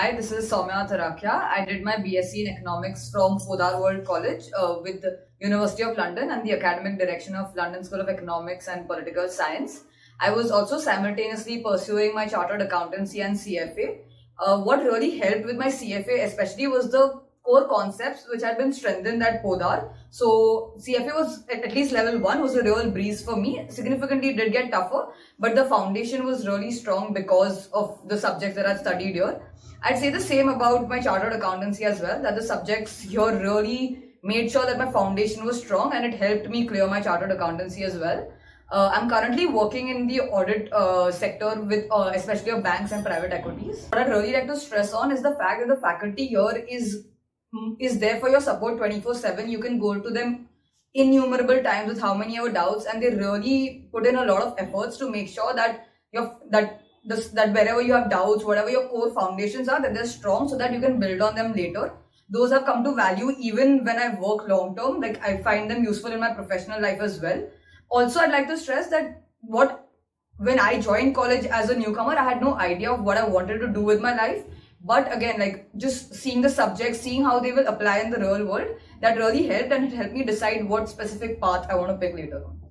Hi, this is Soumya Turakhia. I did my BSc in Economics from Podar World College uh, with the University of London and the Academic Direction of London School of Economics and Political Science. I was also simultaneously pursuing my Chartered Accountancy and CFA. Uh, what really helped with my CFA especially was the core concepts which had been strengthened at Podar. So CFA was at least level one was a real breeze for me. Significantly did get tougher, but the foundation was really strong because of the subjects that I studied here. I'd say the same about my chartered accountancy as well, that the subjects here really made sure that my foundation was strong and it helped me clear my chartered accountancy as well. Uh, I'm currently working in the audit uh, sector with uh, especially of banks and private equities. What I'd really like to stress on is the fact that the faculty here is Hmm. is there for your support 24-7. You can go to them innumerable times with how many your doubts and they really put in a lot of efforts to make sure that your that this, that wherever you have doubts, whatever your core foundations are, that they're strong so that you can build on them later. Those have come to value even when I work long term. Like I find them useful in my professional life as well. Also, I'd like to stress that what when I joined college as a newcomer, I had no idea of what I wanted to do with my life. But again, like just seeing the subjects, seeing how they will apply in the real world, that really helped and it helped me decide what specific path I want to pick later on.